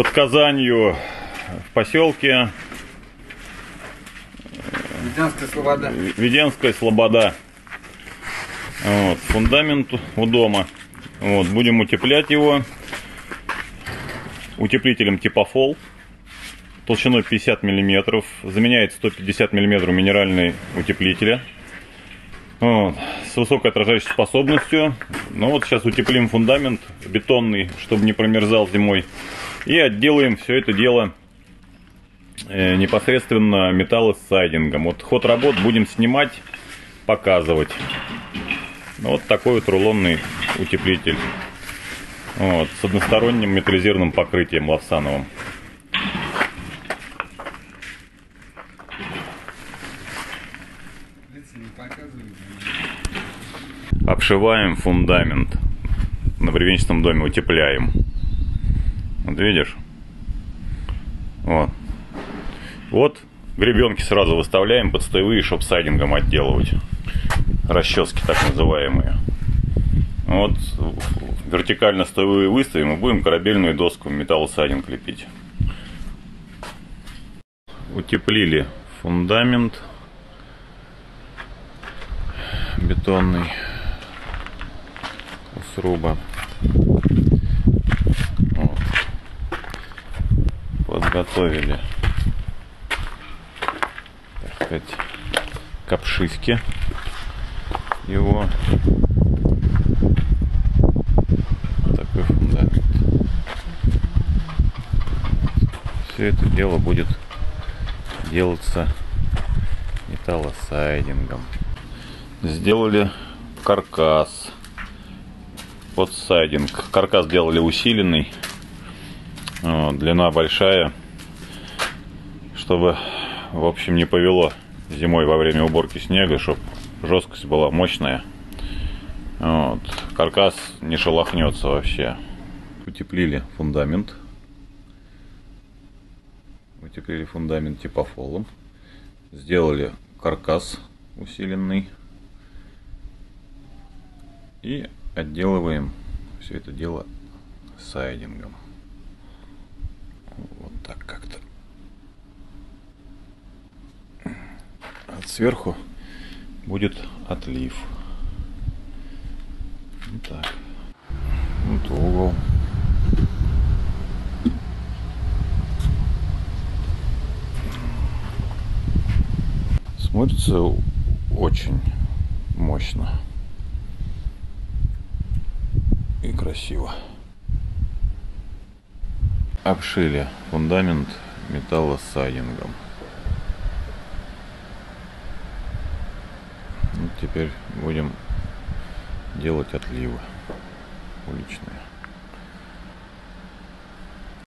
под Казанью в поселке Веденская Слобода. Веденская Слобода. Вот, фундамент у дома. Вот, будем утеплять его утеплителем типа фол толщиной 50 мм. Заменяет 150 мм минеральный утеплителя. Вот, с высокой отражающей способностью. Ну вот сейчас утеплим фундамент бетонный, чтобы не промерзал зимой. И отделаем все это дело э, непосредственно металлосайдингом. Вот ход работ будем снимать, показывать. Вот такой вот рулонный утеплитель. Вот, с односторонним металлизированным покрытием лавсановым. Обшиваем фундамент. На бревенчатом доме утепляем. Видишь? Вот. Вот гребенки сразу выставляем под стоевые, чтобы сайдингом отделывать. Расчески так называемые. Вот вертикально стоевые выставим и будем корабельную доску металлосайдинг лепить. Утеплили фундамент бетонный сруба. Вот. Подготовили, так сказать, к обшивке его. Такой фундамент. Все это дело будет делаться металлосайдингом. Сделали каркас под сайдинг. Каркас делали усиленный. Длина большая. Чтобы, в общем, не повело зимой во время уборки снега, чтобы жесткость была мощная. Вот. Каркас не шелохнется вообще. Утеплили фундамент. Утеплили фундамент типофолом. Сделали каркас усиленный. И отделываем все это дело сайдингом. Вот так как-то. А сверху будет отлив. Вот так. Вот угол. Смотрится очень мощно и красиво. Обшили фундамент металлосайдингом. Ну, теперь будем делать отливы уличные.